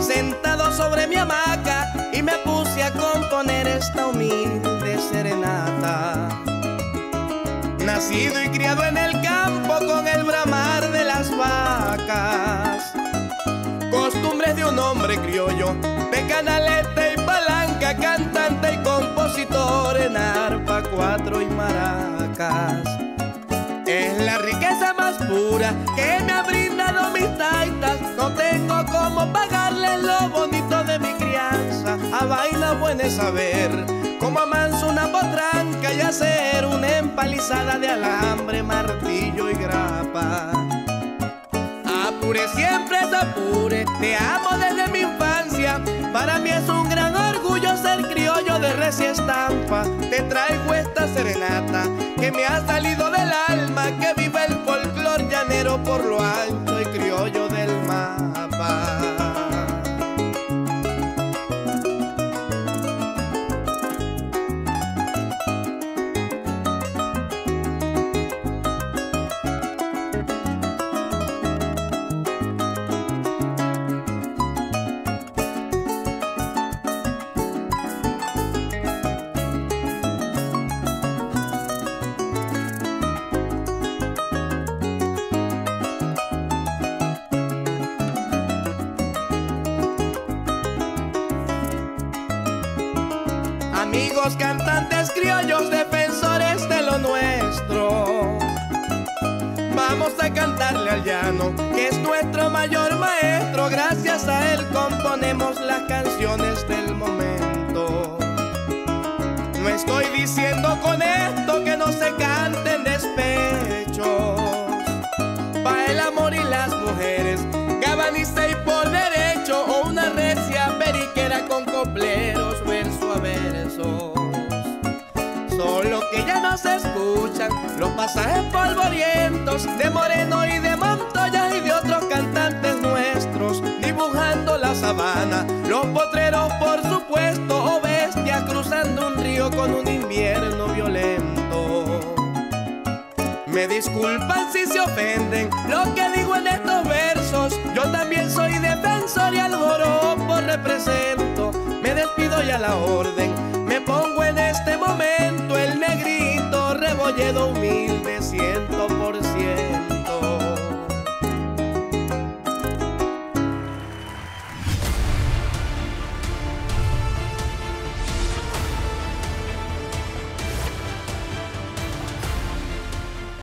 sentado sobre mi hamaca y me puse a componer esta humilde serenata. Nacido y criado en el campo con el bramar de las vacas. Costumbres de un hombre criollo, de canaleta y palanca, cantante y compositor en arpa, cuatro y maracas. Es la riqueza más pura que me saber cómo amanso una potranca y hacer una empalizada de alambre, martillo y grapa. Apure siempre es apure, te amo desde mi infancia. Para mí es un gran orgullo ser criollo de recién estampa. Te traigo esta serenata que me ha salido amigos cantantes criollos, defensores de lo nuestro. Vamos a cantarle al llano, que es nuestro mayor maestro. Gracias a él componemos las canciones del momento. No estoy diciendo con esto que no se canten despechos. Los pasajes polvorientos de Moreno y de Montoya y de otros cantantes nuestros, dibujando la sabana, los potreros por supuesto, o bestias cruzando un río con un invierno violento. Me disculpan si se ofenden lo que digo en estos versos. Yo también soy defensor y al joropo represento. Me despido y a la orden